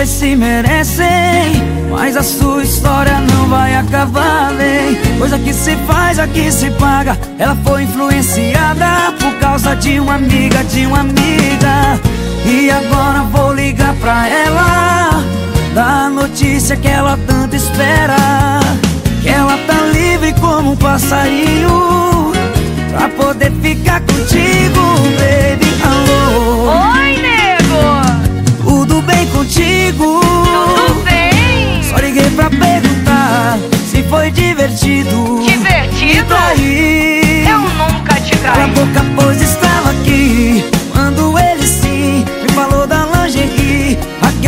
vocês se merecem Mas a sua história não vai acabar bem Coisa que se faz, aqui se paga Ela foi influenciada por causa de uma amiga, de uma amiga. E agora vou ligar pra ela Dar a notícia que ela tanto espera. Que ela tá livre como um passarinho Pra poder ficar contigo, baby,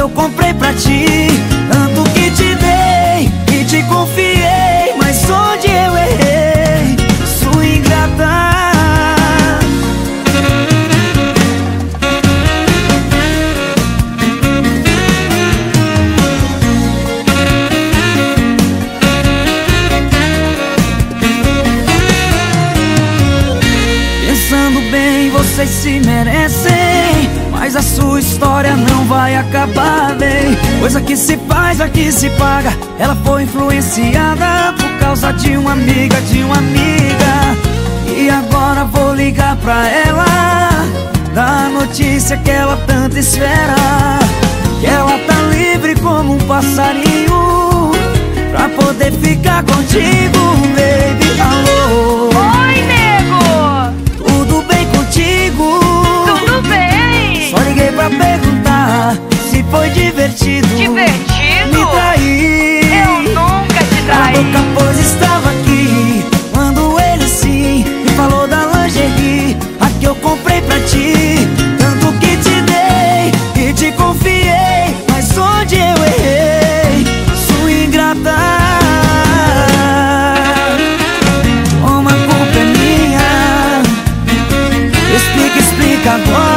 eu comprei pra ti. Tanto que te dei e te confiei Mas onde eu errei? Sua ingrata. Pensando bem, vocês se merecem Mas a sua história não vai acabar bem Coisa que se faz, aqui se paga. Ela foi influenciada por causa de uma amiga, de uma amiga. E agora vou ligar pra ela. Dar a notícia que ela tanto espera. Que ela tá livre como um passarinho. Pra poder ficar contigo, baby, alô divertido. Divertido? Me trair. Eu nunca te traí. A boca, pois estava aqui. Quando ele sim me falou da lingerie. A que eu comprei pra ti. Tanto que te dei e te confiei. Mas onde eu errei? Sou ingrata. Uma culpa é minha. Explica, explica agora.